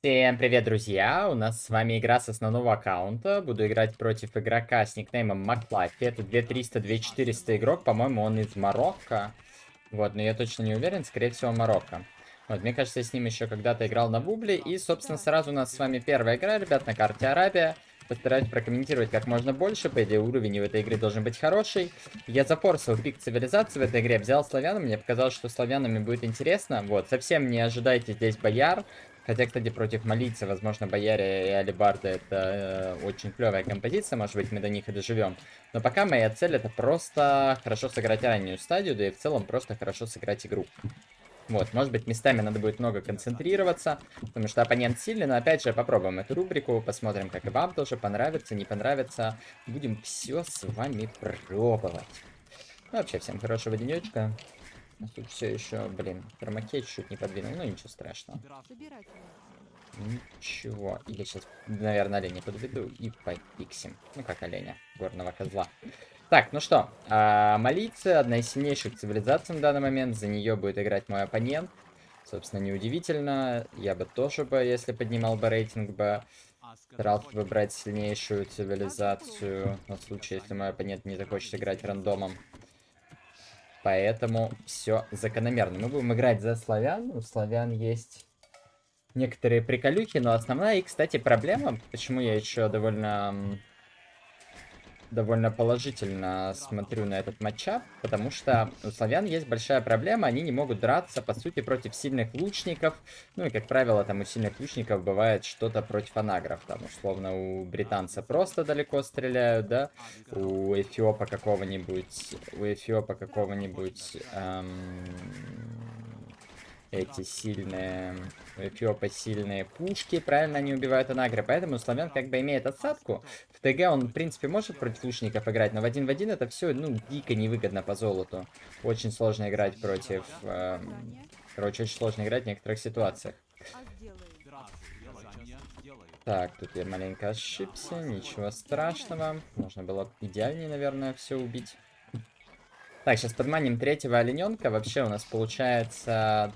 Всем привет, друзья! У нас с вами игра с основного аккаунта. Буду играть против игрока с никнеймом Маклафи. Это 2300-2400 игрок. По-моему, он из Марокко. Вот, но я точно не уверен. Скорее всего, Марокко. Вот, мне кажется, я с ним еще когда-то играл на бубле. И, собственно, сразу у нас с вами первая игра, ребят, на карте Арабия. Постараюсь прокомментировать как можно больше. По идее, уровень в этой игре должен быть хороший. Я запорсил пик цивилизации в этой игре. Взял славян. Мне показалось, что славянами будет интересно. Вот, совсем не ожидайте здесь бояр. Хотя, кстати, против молиться, возможно, Бояре и Алибарда это э, очень клевая композиция, может быть, мы до них и доживем. Но пока моя цель это просто хорошо сыграть раннюю стадию, да и в целом просто хорошо сыграть игру. Вот, может быть, местами надо будет много концентрироваться, потому что оппонент сильный, но опять же попробуем эту рубрику, посмотрим, как и вам тоже понравится, не понравится. Будем все с вами пробовать. Ну, вообще, всем хорошего денечка. Тут все еще, блин, хромакей чуть не подвинул, ну ничего страшного. Ничего. Я сейчас, наверное, оленя подведу и попиксим. Ну, как оленя, горного козла. Так, ну что, а, молиться одна из сильнейших цивилизаций на данный момент. За нее будет играть мой оппонент. Собственно, неудивительно. Я бы тоже бы, если поднимал бы рейтинг, бы старался выбрать сильнейшую цивилизацию на случай, если мой оппонент не захочет играть рандомом. Поэтому все закономерно. Мы будем играть за славян. У славян есть некоторые приколюхи, но основная и, кстати, проблема, почему я еще довольно довольно положительно смотрю на этот матчап, потому что у славян есть большая проблема, они не могут драться, по сути, против сильных лучников. Ну и, как правило, там у сильных лучников бывает что-то против анагров. Там, условно, у британца просто далеко стреляют, да, у эфиопа какого-нибудь, у эфиопа какого-нибудь... Эм эти сильные, у Эфиопа сильные пушки, правильно они убивают анагры, поэтому славян как бы имеет отсадку. В ТГ он, в принципе, может против лучников играть, но в один в один это все, ну, дико невыгодно по золоту. Очень сложно играть против... Э, короче, очень сложно играть в некоторых ситуациях. Так, тут я маленько ошибся, ничего страшного. Можно было идеальнее, наверное, все убить. Так, сейчас подманим третьего олененка. Вообще у нас получается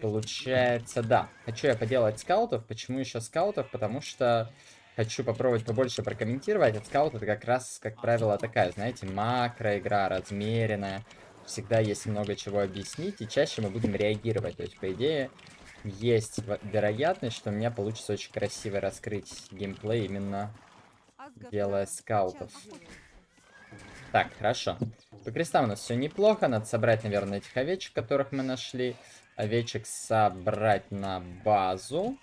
Получается, да. Хочу я поделать скаутов. Почему еще скаутов? Потому что хочу попробовать побольше прокомментировать. От скаут это как раз, как правило, такая, знаете, макро-игра, размеренная. Всегда есть много чего объяснить, и чаще мы будем реагировать. То есть, по идее, есть вероятность, что у меня получится очень красиво раскрыть геймплей, именно делая скаутов. Так, хорошо. По крестам у нас все неплохо. Надо собрать, наверное, этих овечек, которых мы нашли овечек собрать на базу.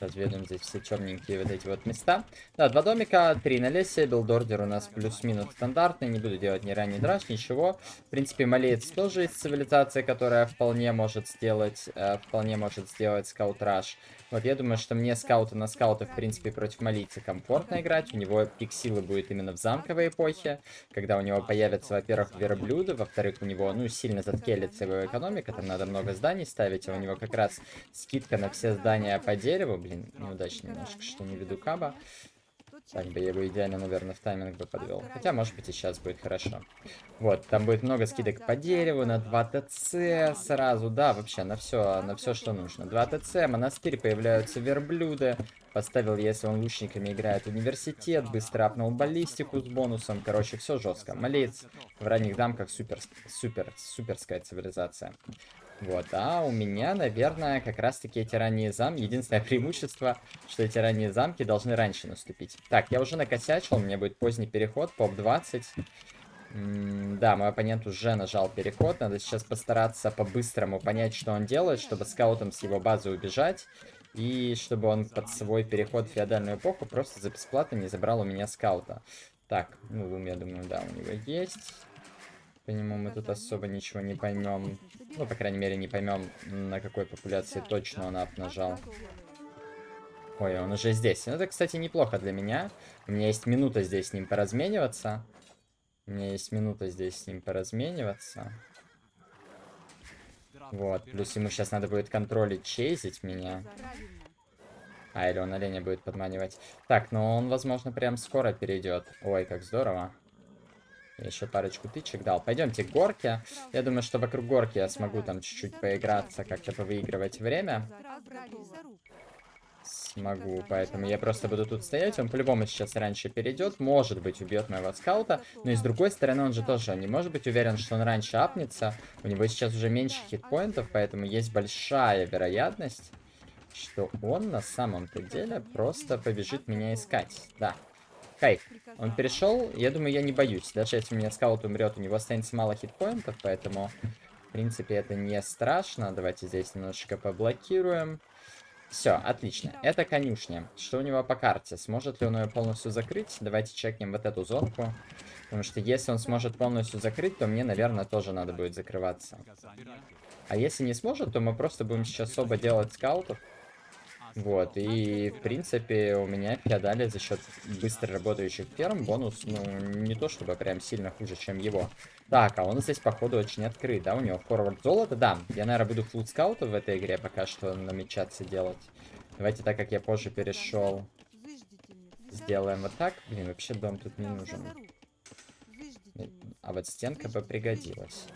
Разведаем здесь все черненькие вот эти вот места. Да, два домика, три на лесе. Build order у нас плюс-минус стандартный. Не буду делать ни ранний drush, ничего. В принципе, малеец тоже из цивилизации, которая вполне может сделать, э, вполне может сделать скаут-раш. Вот я думаю, что мне скаута на скаута, в принципе, против молиться комфортно играть. У него пик силы будет именно в замковой эпохе, когда у него появятся, во-первых, верблюды, во-вторых, у него, ну, сильно заскелится его экономика, там надо много зданий ставить, а у него как раз скидка на все здания по дереву, блин, неудачно немножко, что не веду каба. Так бы я его идеально, наверное, в тайминг бы подвел. Хотя, может быть, и сейчас будет хорошо. Вот, там будет много скидок по дереву, на 2 ТЦ сразу, да, вообще, на все, на все, что нужно. 2 ТЦ, монастырь, появляются верблюды. Поставил, если он лучниками играет, университет, быстро апнул баллистику с бонусом. Короче, все жестко. Молец в ранних дамках супер, супер, суперская цивилизация. Вот, а у меня, наверное, как раз-таки эти ранние замки. Единственное преимущество, что эти ранние замки должны раньше наступить. Так, я уже накосячил, у меня будет поздний переход, поп-20. Да, мой оппонент уже нажал переход. Надо сейчас постараться по-быстрому понять, что он делает, чтобы скаутом с его базы убежать. И чтобы он под свой переход в феодальную эпоху просто за бесплатно не забрал у меня скаута. Так, ну, я думаю, да, у него есть. По нему мы тут особо ничего не поймем. Ну, по крайней мере, не поймем, на какой популяции точно он ап нажал. Ой, он уже здесь. Ну, это, кстати, неплохо для меня. У меня есть минута здесь с ним поразмениваться. У меня есть минута здесь с ним поразмениваться. Вот, плюс ему сейчас надо будет контролить, чейзить меня. А, или он оленя будет подманивать. Так, ну он, возможно, прям скоро перейдет. Ой, как здорово. Еще парочку тычек дал. Пойдемте к горке. Я думаю, что вокруг горки я смогу там чуть-чуть поиграться, как-то повыигрывать время. смогу, поэтому я просто буду тут стоять. Он по-любому сейчас раньше перейдет, может быть, убьет моего скаута, но и с другой стороны он же тоже не может быть уверен, что он раньше апнется. У него сейчас уже меньше хитпоинтов, поэтому есть большая вероятность, что он на самом-то деле просто побежит меня искать. Да. Кайф. Он перешел, я думаю, я не боюсь. Даже если у меня скаут умрет, у него останется мало хитпоинтов, поэтому, в принципе, это не страшно. Давайте здесь немножечко поблокируем. Все, отлично. Это конюшня. Что у него по карте? Сможет ли он ее полностью закрыть? Давайте чекнем вот эту зонку. Потому что если он сможет полностью закрыть, то мне, наверное, тоже надо будет закрываться. А если не сможет, то мы просто будем сейчас оба делать скаутов. Вот, и в принципе у меня феодали за счет быстро работающих ферм бонус, ну, не то чтобы прям сильно хуже, чем его. Так, а он здесь, походу, очень открыт, да, у него форвард золото, да. Я, наверное, буду флут скаута в этой игре пока что намечаться делать. Давайте, так как я позже перешел, сделаем вот так. Блин, вообще дом тут не нужен. А вот стенка бы пригодилась.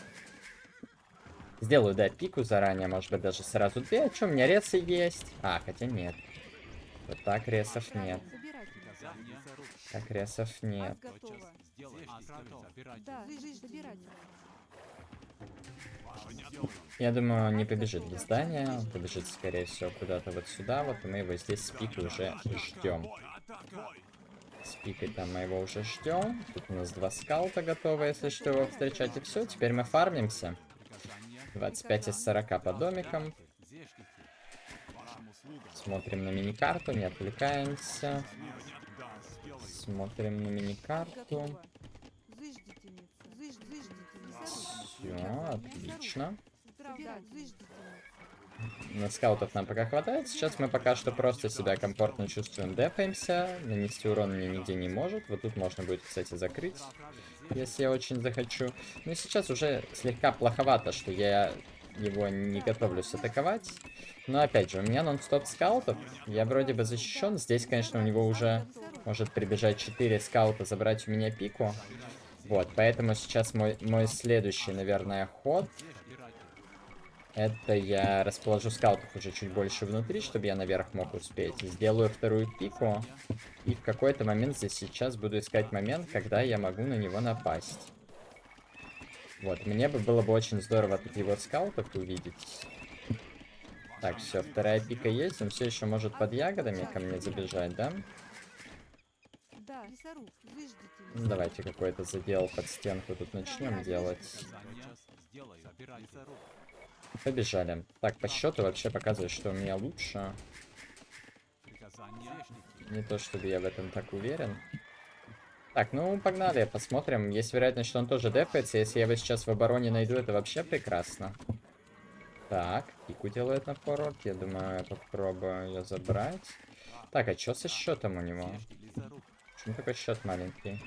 Сделаю, да, пику заранее, может быть, даже сразу две. А что, у меня ресы есть? А, хотя нет. Вот так ресов нет. Так ресов нет. Я думаю, он не побежит в здание, он побежит, скорее всего, куда-то вот сюда, вот, и мы его здесь с пикой уже ждем. С пикой там мы его уже ждем. Тут у нас два скаута готовы, если что, его встречать, и все, теперь мы фармимся. 25 из 40 по домикам. Смотрим на миникарту, не отвлекаемся. Смотрим на миникарту. Все, отлично. На скаутов нам пока хватает. Сейчас мы пока что просто себя комфортно чувствуем, дефаемся. Нанести урон мне нигде не может. Вот тут можно будет, кстати, закрыть если я очень захочу. Но сейчас уже слегка плоховато, что я его не готовлюсь атаковать. Но опять же, у меня нон-стоп скаутов. Я вроде бы защищен. Здесь, конечно, у него уже может прибежать 4 скаута, забрать у меня пику. Вот, поэтому сейчас мой, мой следующий, наверное, ход это я расположу скаутов уже чуть больше внутри, чтобы я наверх мог успеть. Сделаю вторую пику. И в какой-то момент здесь сейчас буду искать момент, когда я могу на него напасть. Вот, мне бы было бы очень здорово тут его скаутов увидеть. Так, все, вторая пика есть. Он все еще может под ягодами ко мне забежать, да? Ну, давайте какой-то задел под стенку тут начнем делать. Побежали. Так, по счету вообще показывает, что у меня лучше. Не то, чтобы я в этом так уверен. Так, ну, погнали, посмотрим. Есть вероятность, что он тоже дефается. Если я его сейчас в обороне найду, это вообще прекрасно. Так, пику делает на форвард. Я думаю, я попробую ее забрать. Так, а что со счетом у него? Почему такой счет маленький?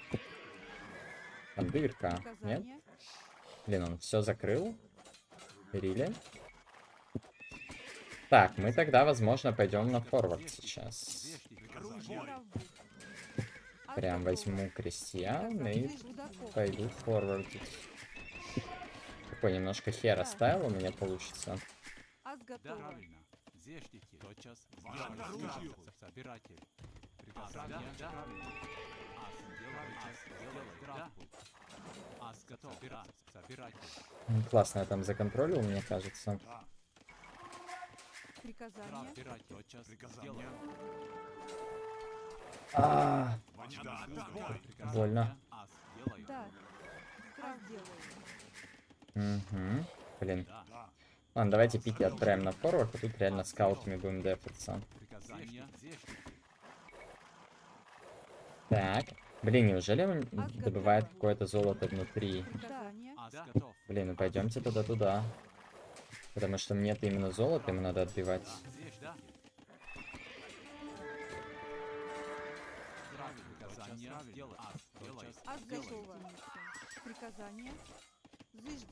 Там дырка, нет? Блин, он все закрыл. Рили. Так, мы тогда, возможно, пойдем на форвард сейчас. Прям возьму крестьян и пойду форвардить. Такой немножко хер оставил у меня получится. Классно я там законтролил, мне кажется. Приказание. А, больно. Угу. Блин. Ладно, давайте пики отправим на форвард, а тут реально скаутами будем дефаться. Так. Блин, неужели он добывает какое-то золото внутри? Блин, ну пойдемте туда-туда. Потому что мне это именно золото, ему надо отбивать. Приказание.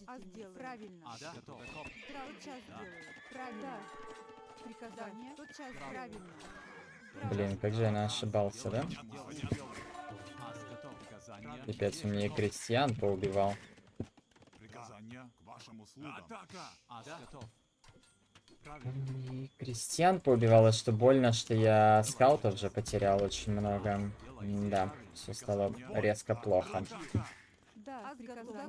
А сделай. Правильно. А, да? Готов. Тотчас сделаю. Правильно. Приказание. Тотчас правильно. Блин, как же я ошибался, да? Пипец, у меня крестьян поубивал. Приказание к вашим услугам. Атака! Ас готов. И крестьян поубивало, что больно, что я скаутов же потерял очень много. Да, все стало резко плохо.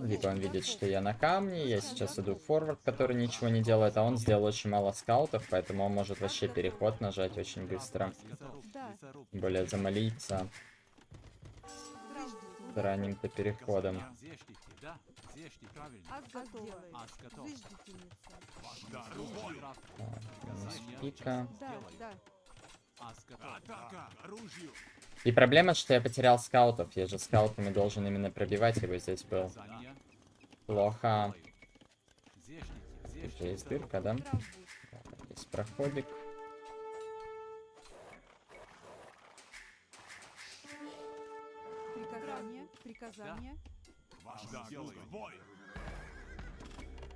Либо он видит, что я на камне, я сейчас иду в форвард, который ничего не делает, а он сделал очень мало скаутов, поэтому он может вообще переход нажать очень быстро. Более замолиться. Ранним-то переходом. Ас готова. Зыждительница. Так, минус пика. Да, да. И проблема, что я потерял скаутов. Я же скаутами должен именно пробивать его здесь был. Плохо. Есть дырка, да? Есть проходик. Приказание. Приказание.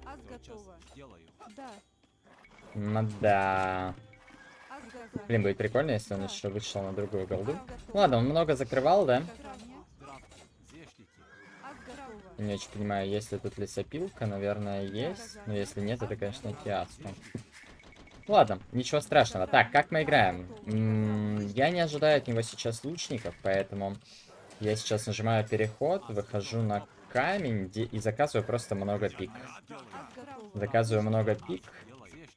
Ас готова. Да. Ну да. Ас готова. Блин, будет прикольно, если он еще вышел на другую голду. Ладно, он много закрывал, да? Я не очень понимаю, есть ли тут лесопилка, наверное, есть. Но если нет, это, конечно, фиаско. Ладно, ничего страшного. Так, как мы играем? М, Я не ожидаю от него сейчас лучников, поэтому я сейчас нажимаю переход, выхожу на камень и заказываю просто много пик. Заказываю много пик.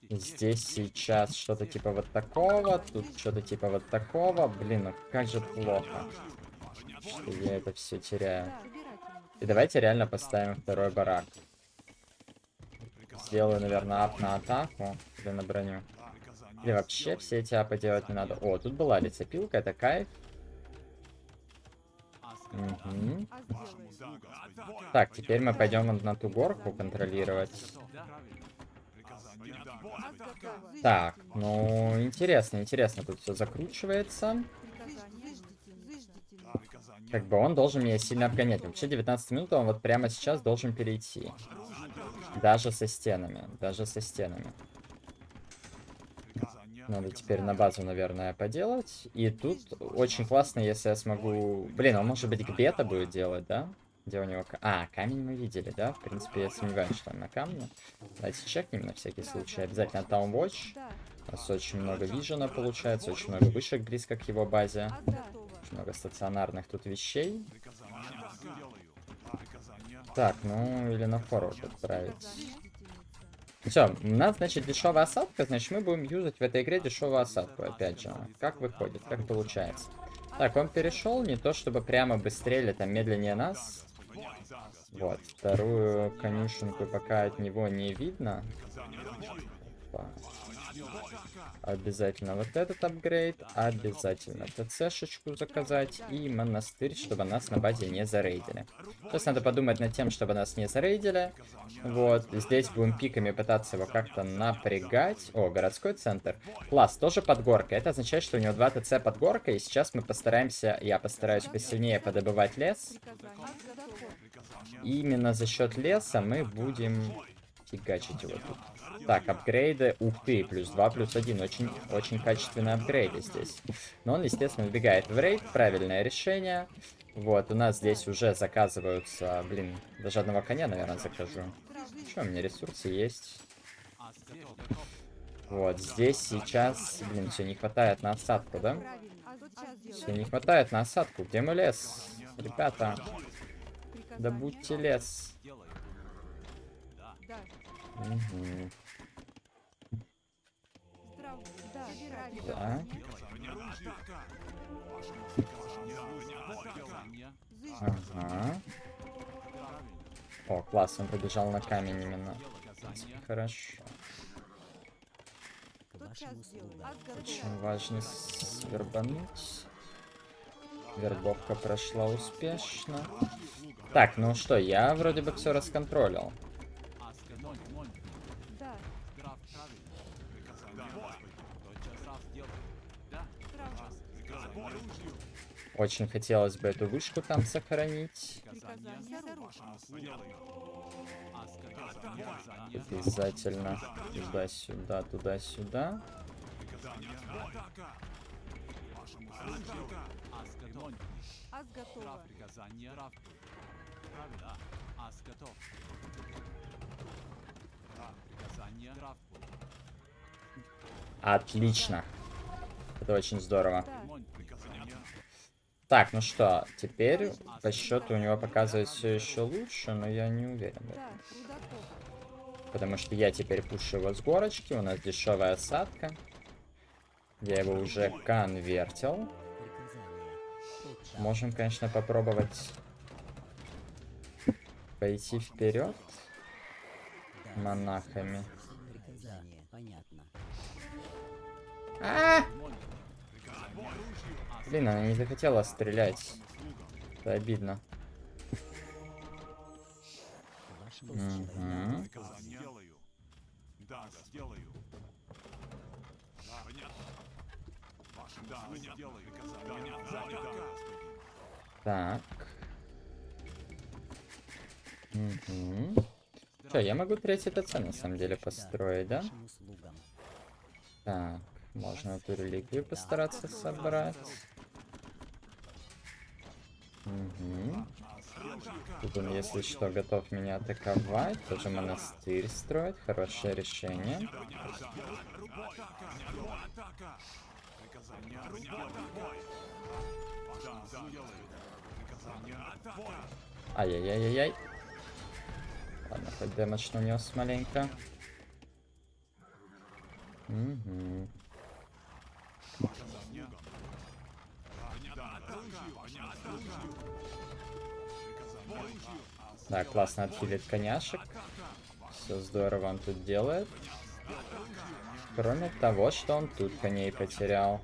Здесь сейчас что-то типа вот такого, тут что-то типа вот такого. Блин, ну как же плохо, что я это все теряю. И давайте реально поставим второй барак. Сделаю, наверное, ап на атаку или на броню. Или вообще все эти апы делать не надо. О, тут была лесопилка, это кайф. Так, теперь мы пойдем на ту горку контролировать. Так, ну интересно, интересно, тут все закручивается. Как бы он должен меня сильно обгонять. Вообще 19 минут он вот прямо сейчас должен перейти. Даже со стенами, даже со стенами. Надо теперь на базу, наверное, поделать. И тут очень классно, если я смогу... Блин, он может быть к бета будет делать, да? Где у него... А, камень мы видели, да? В принципе, я сомневаюсь, что он на камне. Давайте чекнем на всякий случай. Обязательно Town Watch. Да. У нас очень много вижена получается, очень много вышек близко к его базе. Очень много стационарных тут вещей. Так, ну или на форвард отправить. Все, у нас, значит, дешевая осадка, значит, мы будем юзать в этой игре дешевую осадку, опять же. Как выходит, как получается. Так, он перешел, не то чтобы прямо быстрее или там медленнее нас. Вот, вторую конюшенку пока от него не видно. Опа. Обязательно вот этот апгрейд, обязательно ТЦшечку заказать и монастырь, чтобы нас на базе не зарейдили. Есть надо подумать над тем, чтобы нас не зарейдили. Вот, здесь будем пиками пытаться его как-то напрягать. О, городской центр. Класс, тоже под горкой. Это означает, что у него 2 ТЦ под горкой, и сейчас мы постараемся, я постараюсь посильнее подобывать лес. Именно за счет леса мы будем фигачить его тут. Так, апгрейды. Ух ты, плюс 2, плюс 1. Очень, очень качественные апгрейды здесь. Но он, естественно, вбегает в рейд. Правильное решение. Вот, у нас здесь уже заказываются... Блин, даже одного коня, наверное, закажу. Что, у меня ресурсы есть. Вот, здесь сейчас... Блин, все не хватает на осадку, да? Все не хватает на осадку. Где мой лес? Ребята, добудьте лес. Да. Мгм. Сразу. Да. Ага. О, класс, он побежал на камень именно. Хорошо. Очень важно свербануть. Вербовка прошла успешно. Так, ну что, я вроде бы все расконтролил. Очень хотелось бы эту вышку там сохранить. Обязательно туда-сюда, туда-сюда. Отлично. Это очень здорово. Так, Так, ну что, теперь по счету у него показывает все еще лучше, но я не уверен. в этом. Потому что я теперь пушу его с горочки, у нас дешевая осадка. Я его уже конвертил. Можем, конечно, попробовать пойти вперед монахами. Приказание, понятно. А! Блин, она не захотела стрелять. Это обидно. Так. Что, я могу третий ТЦ на самом деле построить, да? Так, можно эту реликвию постараться собрать. Угу. Тут если что, готов меня атаковать. Тоже монастырь строит. Хорошее решение. Атака. Атака. Атака. Ай-яй-яй-яй-яй. Ладно, хоть дэмэдж нанес маленько. Угу. Да, классно отхилит коняшек. Все здорово он тут делает. Кроме того, что он тут коней потерял.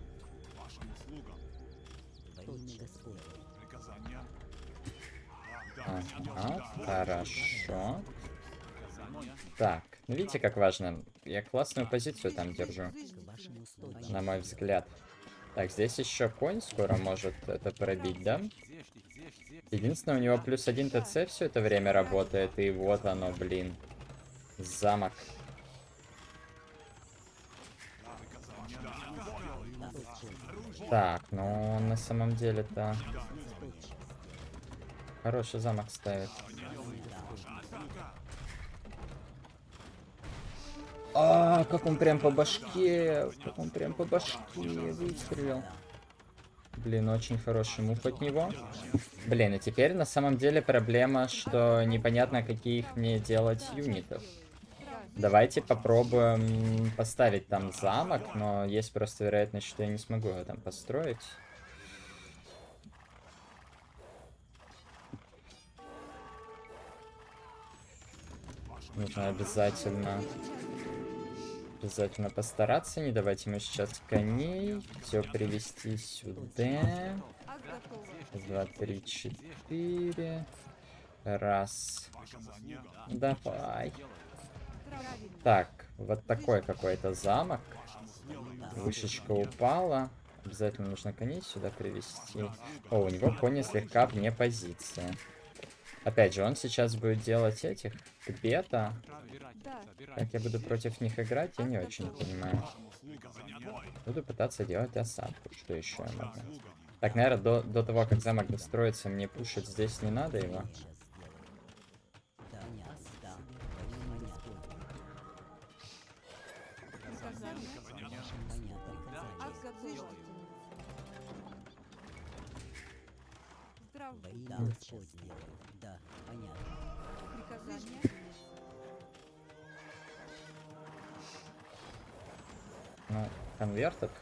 Ага, хорошо. Так, ну видите, как важно. Я классную позицию там держу, на мой взгляд. Так, здесь еще конь скоро может это пробить, да? Единственное, у него плюс один ТЦ все это время работает, и вот оно, блин. Замок. Так, ну он на самом деле-то хороший замок ставит. А, как он прям по башке, как он прям по башке выстрелил. Блин, очень хороший мув от него. Блин, и теперь на самом деле проблема, что непонятно, каких мне делать юнитов. Давайте попробуем поставить там замок, но есть просто вероятность, что я не смогу его там построить. Нужно обязательно обязательно постараться. Не давать ему сейчас коней. Все привести сюда. Два, три, четыре. Раз. Давай. Так, вот такой какой-то замок. Вышечка упала. Обязательно нужно коней сюда привести. О, у него кони слегка вне позиции. Опять же, он сейчас будет делать этих бета. Как я буду против них играть, я не очень понимаю. Буду пытаться делать осадку. Что еще я могу? Так, наверное, до, до того, как замок достроится, мне пушить здесь не надо его.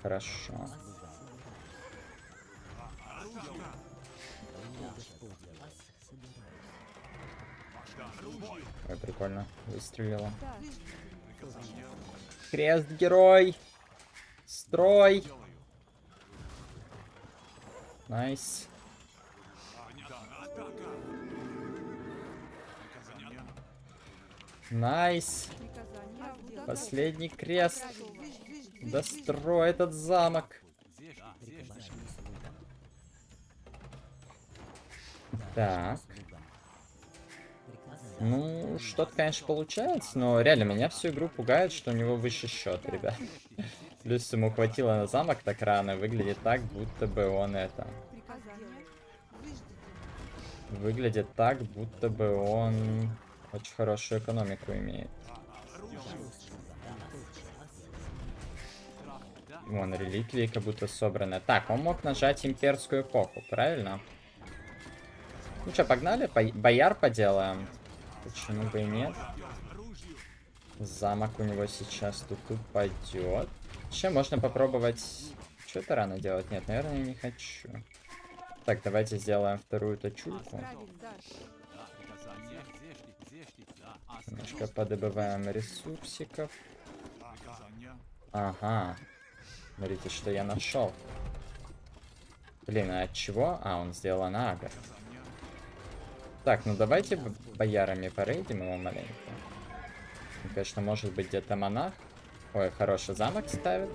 Хорошо. Ой, прикольно. Выстрелила. Крест, герой! Строй! Nice. Nice. Последний крест. Дострой этот замок. Так. Ну, что-то, конечно, получается, но реально меня всю игру пугает, что у него выше счет, ребят. Плюс ему хватило на замок так рано, выглядит так, будто бы он это... Выглядит так, будто бы он очень хорошую экономику имеет. Вон, реликвии как будто собраны. Так, он мог нажать имперскую эпоху, правильно? Ну что, погнали? Бо- Бояр поделаем. Почему бы и нет? Замок у него сейчас тут упадет. Еще можно попробовать... Что это рано делать? Нет, наверное, не хочу. Так, давайте сделаем вторую точульку. Немножко подобываем ресурсиков. Ага. Смотрите, что я нашел. Блин, а от чего? А, он сделал анагар. Так, ну давайте боярами порейдим его маленько. Конечно, может быть где-то монах. Ой, хороший замок ставит.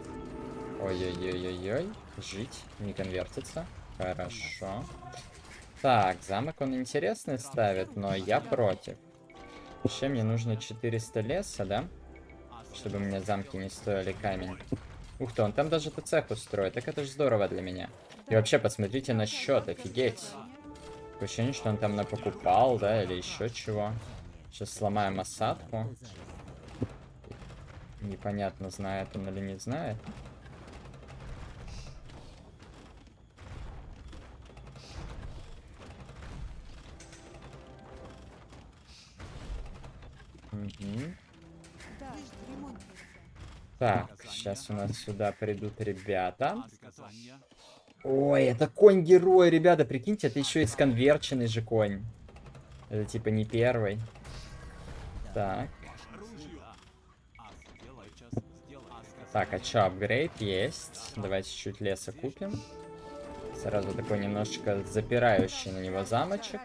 Ой-ой-ой-ой-ой. Жить, не конвертится. Хорошо. Так, замок он интересный ставит, но я против. Еще мне нужно 400 леса, да? Чтобы мне замки не стоили камень. Ух ты, он там даже ТЦ устроит. Так это же здорово для меня. И вообще, посмотрите на счет, офигеть. Такое ощущение, что он там напокупал, да, или еще чего. Сейчас сломаем осадку. Непонятно, знает он или не знает. Мгм. Так, сейчас у нас сюда придут ребята. Ой, это конь-герой, ребята, прикиньте, это еще и сконверченный же конь. Это типа не первый. Так. Так, а чё, апгрейд есть. Давайте чуть леса купим. Сразу такой немножечко запирающий на него замочек.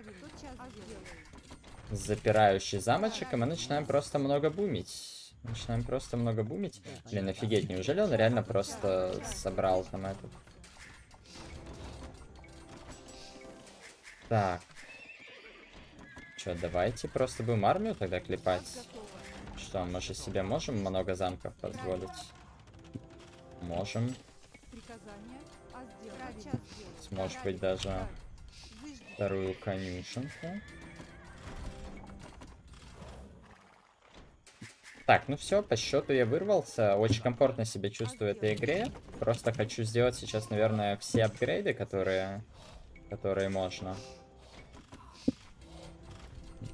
Запирающий замочек, и мы начинаем просто много бумить. Начинаем просто много бумить. Блин, офигеть, неужели он реально просто собрал там этот... Так. Чё, давайте просто будем армию тогда клепать. Что, мы же себе можем много замков позволить? Можем. Приказание. А сделать. Тотчас сделаю. Может быть, даже вторую конюшенку. Так, ну все, по счету я вырвался. Очень комфортно себя чувствую в этой игре. Просто хочу сделать сейчас, наверное, все апгрейды, которые, которые можно.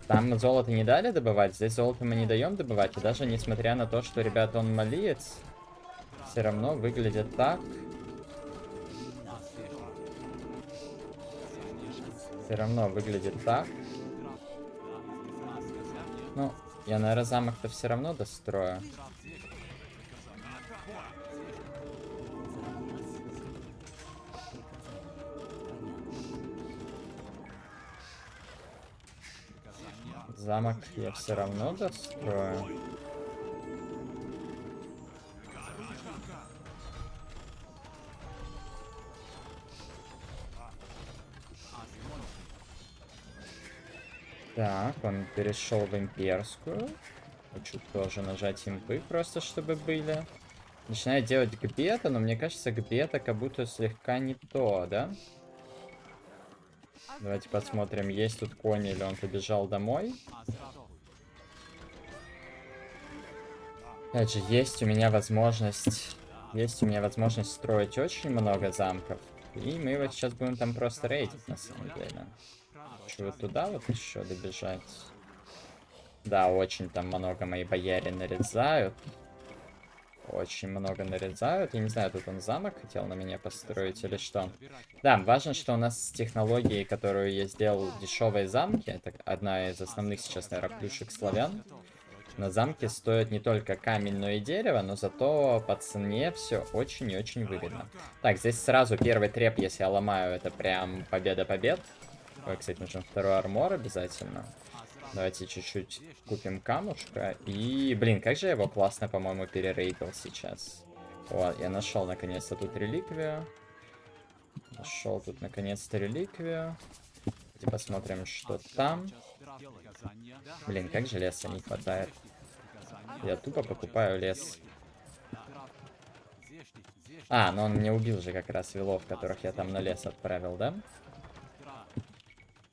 Там золото не дали добывать, здесь золото мы не даем добывать. И даже несмотря на то, что, ребят, он малиец, все равно выглядит так. Все равно выглядит так. Я, наверное, замок-то все равно дострою. Замок я все равно дострою. Так, он перешел в имперскую. Хочу тоже нажать импы, просто чтобы были. Начинает делать гбета, но мне кажется, гбета как будто слегка не то, да? Давайте посмотрим, есть тут конь или он побежал домой. Опять же, есть у меня возможность... Есть у меня возможность строить очень много замков. И мы его сейчас будем там просто рейдить, на самом деле. Вот туда вот еще добежать. Да, очень там много мои бояре нарезают. Очень много нарезают. Я не знаю, тут он замок хотел на меня построить или что. Да, важно, что у нас с технологией, которую я сделал, дешевые замки. Это одна из основных сейчас, наверное, плюшек славян. На замке стоит не только камень, но и дерево, но зато по цене все очень и очень выгодно. Так, здесь сразу первый треп, если я ломаю, это прям победа-побед. Ой, кстати, нужен второй армор обязательно. Давайте чуть-чуть купим камушка. И, блин, как же я его классно, по-моему, перерейдил сейчас. Вот, я нашел наконец-то тут реликвию. Нашел тут наконец-то реликвию. Давайте посмотрим, что там. Блин, как же леса не хватает. Я тупо покупаю лес. А, но он мне убил же как раз вилов, которых я там на лес отправил, да?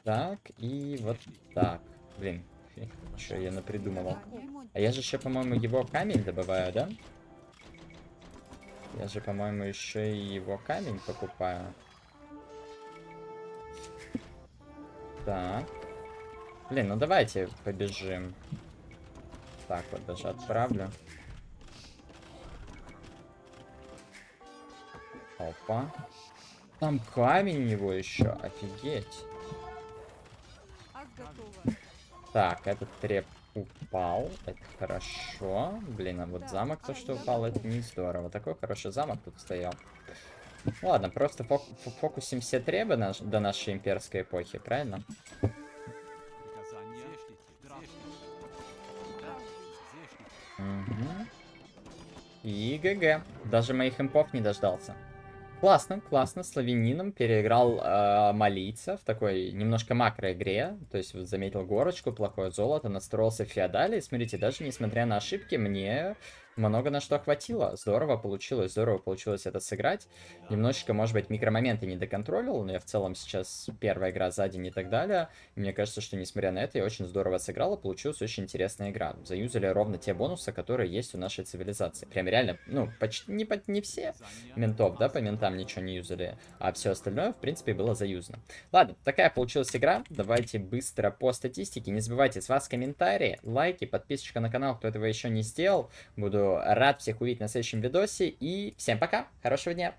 Так, и вот так. Блин, что я напридумывал. А я же еще, по-моему, его камень добываю, да? Я же, по-моему, еще и его камень покупаю. Так. Блин, ну давайте побежим. Так вот даже отправлю. Опа. Там камень у него еще, офигеть. Так, этот треп упал, это хорошо. Блин, а вот замок то, что упал, это не здорово. Такой хороший замок тут стоял. Ладно, просто фок фо- фокусим все требы наш до нашей имперской эпохи, правильно? Мгм. И ГГ. Даже моих импов не дождался. Классно, классно. Славянином переиграл э, Малийца в такой немножко макро-игре. То есть вот заметил горочку, плохое золото, настроился в феодале. И смотрите, даже несмотря на ошибки, мне много на что хватило. Здорово получилось, здорово получилось это сыграть. Немножечко, может быть, микромоменты не доконтролил, но я в целом сейчас первая игра за день и так далее. И мне кажется, что несмотря на это, я очень здорово сыграл, и получилась очень интересная игра. Заюзали ровно те бонусы, которые есть у нашей цивилизации. Прям реально, ну, почти не, не все ментов, да, по ментам ничего не юзали, а все остальное, в принципе, было заюзано. Ладно, такая получилась игра. Давайте быстро по статистике. Не забывайте, с вас комментарии, лайки, подписочка на канал, кто этого еще не сделал. Буду рад всех увидеть на следующем видосе. И всем пока, хорошего дня!